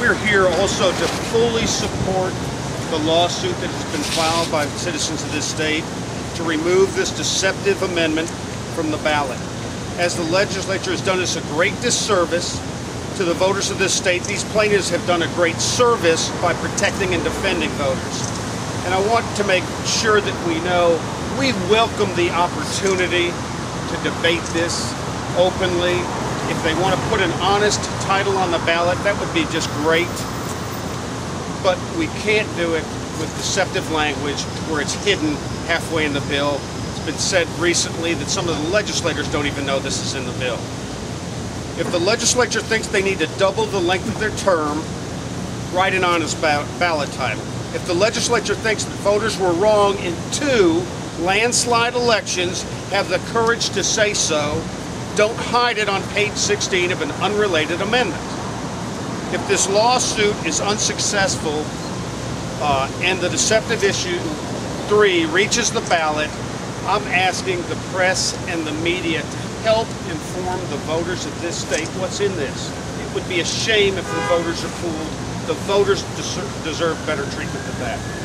we're here also to fully support the lawsuit that has been filed by citizens of this state to remove this deceptive amendment from the ballot. As the legislature has done us a great disservice to the voters of this state, these plaintiffs have done a great service by protecting and defending voters. And I want to make sure that we know we welcome the opportunity to debate this openly. If they want to put an honest title on the ballot, that would be just great. But we can't do it with deceptive language where it's hidden halfway in the bill. It's been said recently that some of the legislators don't even know this is in the bill. If the legislature thinks they need to double the length of their term, write an honest ballot title. If the legislature thinks that voters were wrong in two landslide elections, have the courage to say so. Don't hide it on page 16 of an unrelated amendment. If this lawsuit is unsuccessful uh, and the deceptive issue three reaches the ballot, I'm asking the press and the media to help inform the voters of this state what's in this. It would be a shame if the voters are fooled. The voters deserve better treatment than that.